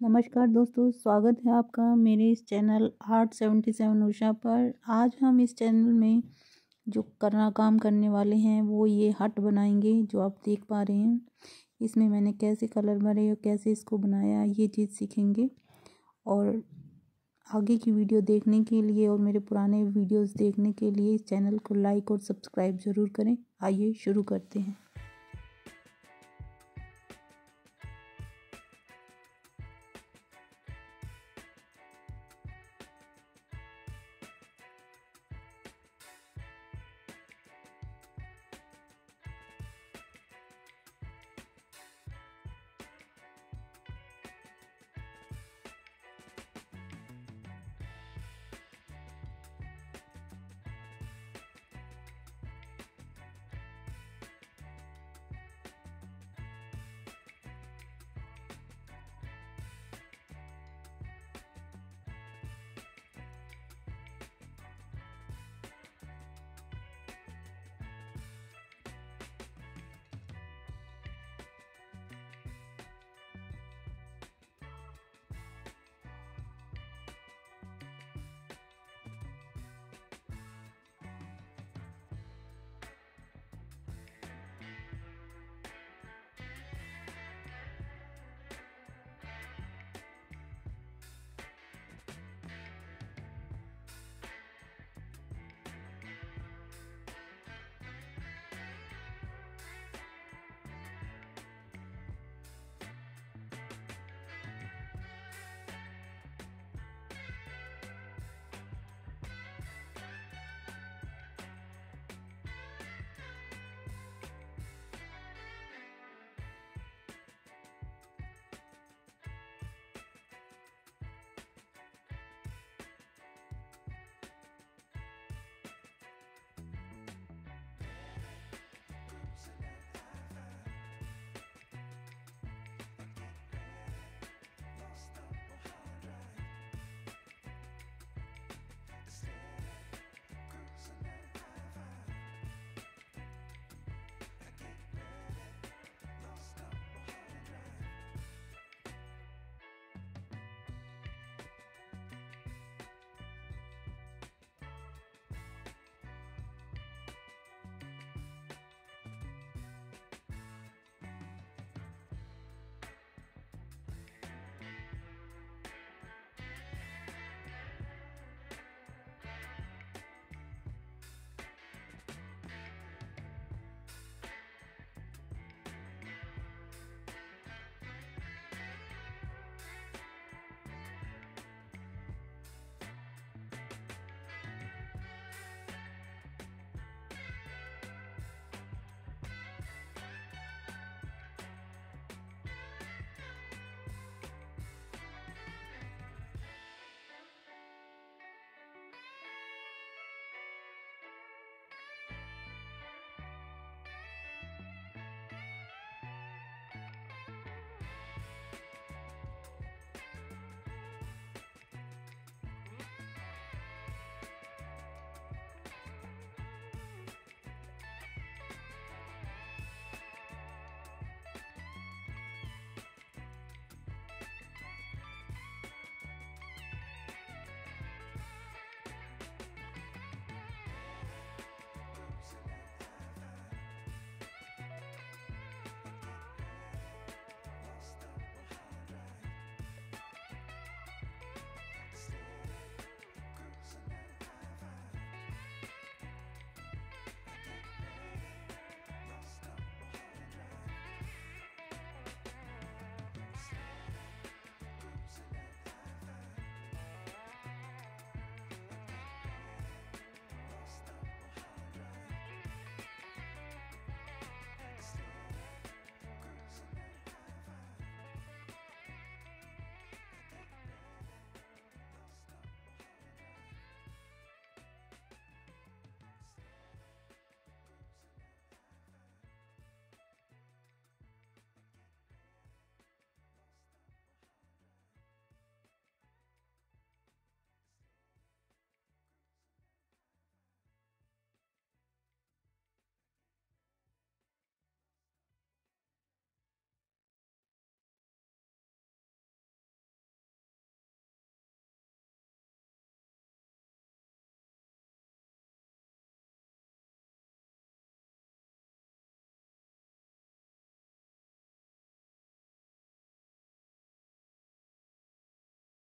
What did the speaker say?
नमस्कार दोस्तों, स्वागत है आपका मेरे इस channel art seventy seven Usha पर। आज हम इस चैनल में जो करना काम करने वाले हैं, वो ये हट बनाएँगे जो आप देख पा रहे हैं। इसमें मैंने कैसे कलर भरे और कैसे इसको बनाया, ये चीज़ सीखेंगे। और आगे की वीडियो देखने के लिए और मेरे पुराने वीडियोस देखने के लिए इस चैनल को लाइक और सब्सक्राइब ज़रूर करें। आइए शुरू करते हैं।